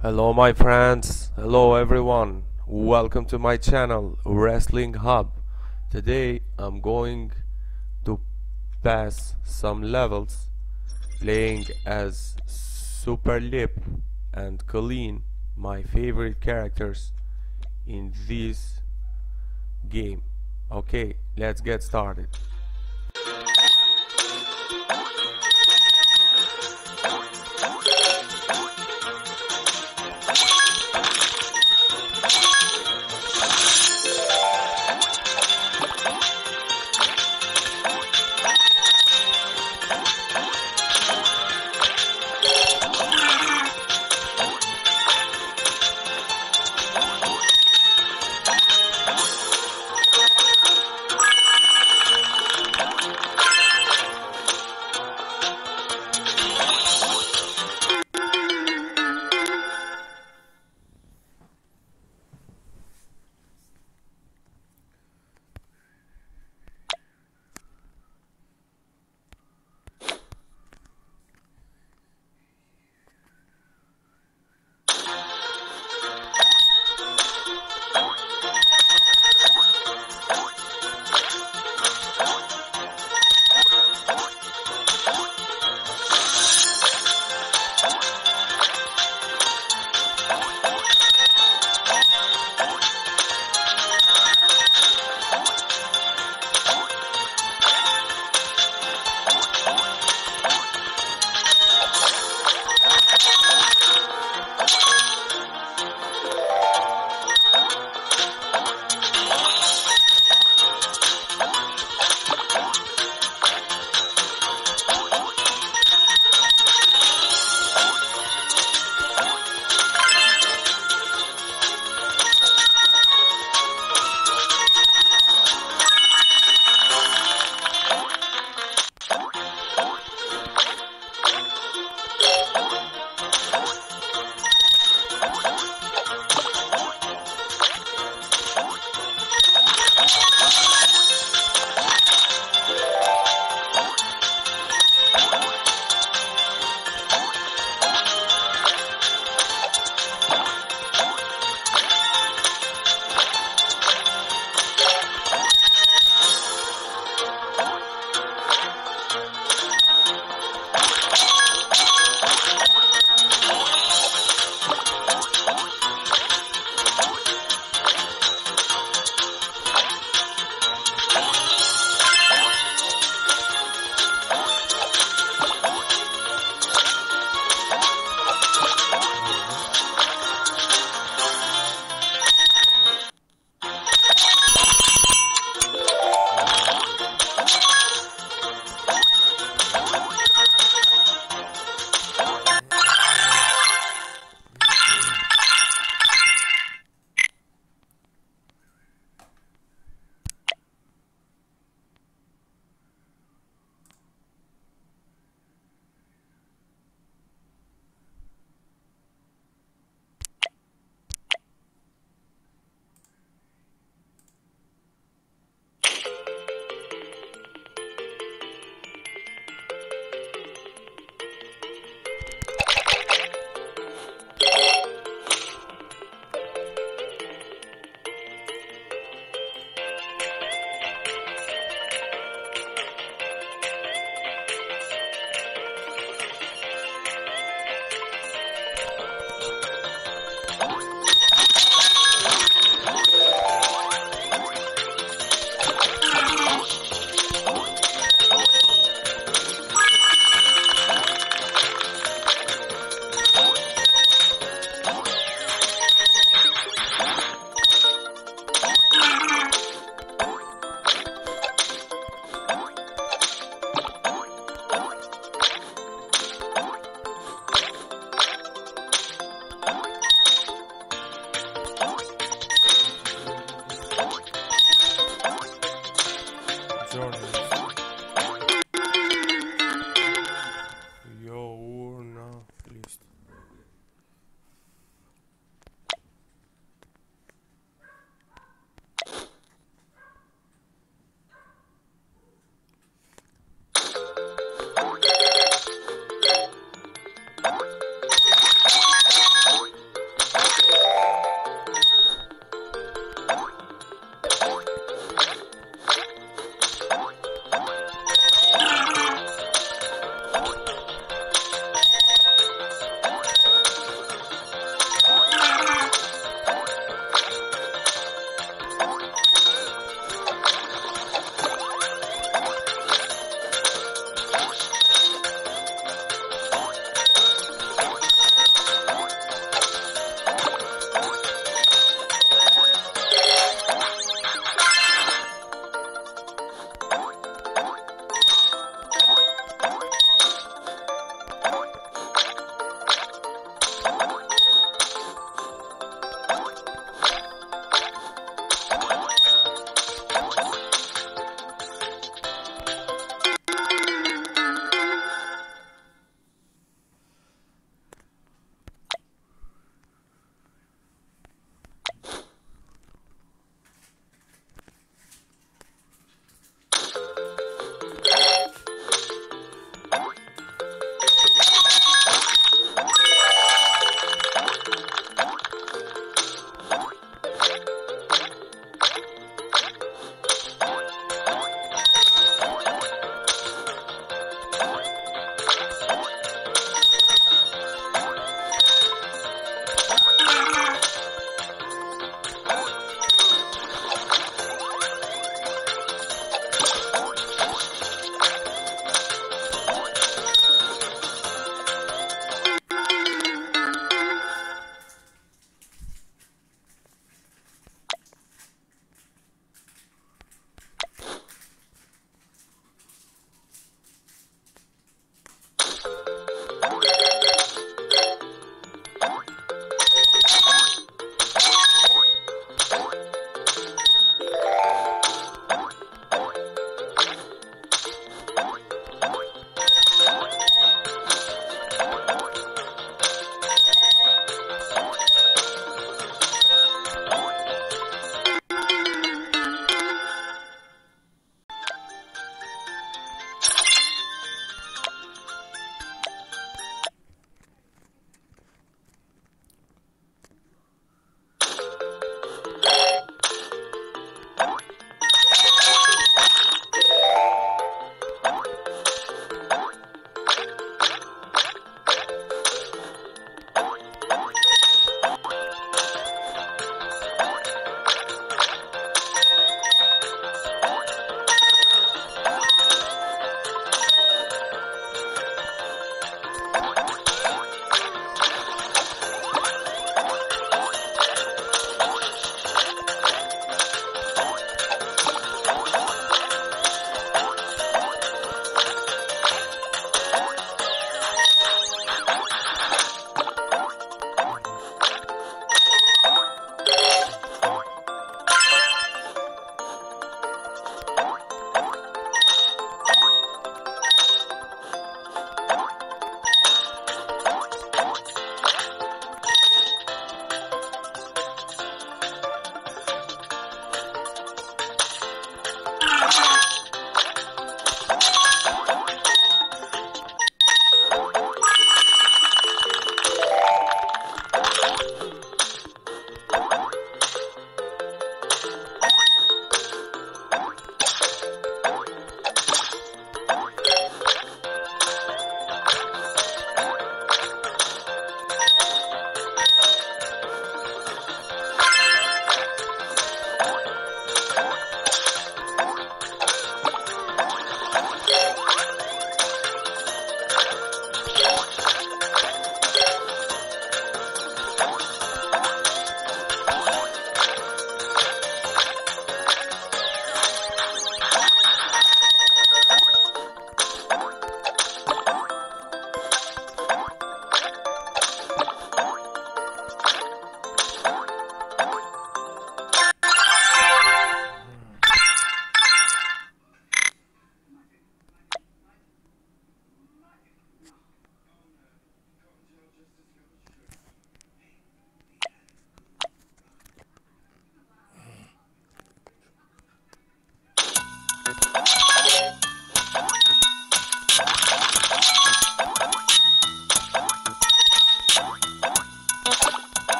Hello my friends, hello everyone. Welcome to my channel Wrestling Hub. Today I'm going to pass some levels playing as Super Lep and Colleen, my favorite characters in this game. Okay, let's get started.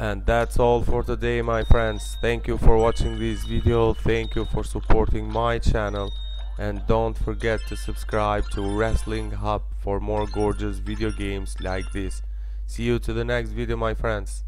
And that's all for today my friends. Thank you for watching this video. Thank you for supporting my channel. And don't forget to subscribe to wrestling hub for more gorgeous video games like this. See you to the next video my friends